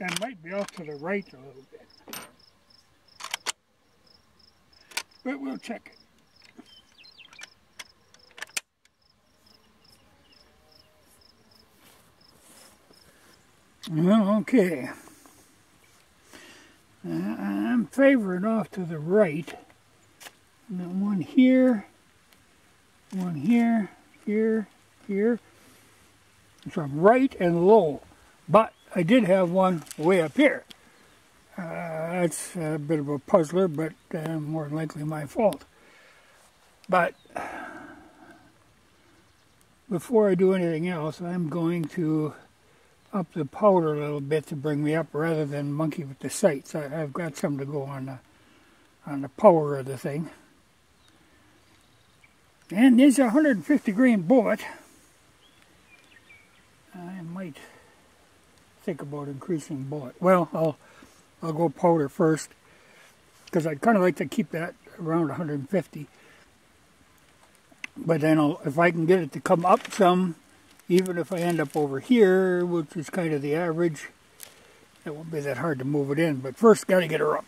That might be off to the right a little bit. But we'll check it. Well, okay. I'm favoring off to the right. And then one here, one here, here, here. So I'm right and low. But I did have one way up here. Uh, that's a bit of a puzzler, but uh, more than likely my fault. But before I do anything else, I'm going to up the powder a little bit to bring me up rather than monkey with the sights. I, have got some to go on the, on the power of the thing. And there's a 150 grain bullet. I might think about increasing bullet. Well, I'll I'll go powder first because I'd kind of like to keep that around 150. But then I'll, if I can get it to come up some, even if I end up over here, which is kind of the average, it won't be that hard to move it in. But first, got to get her up.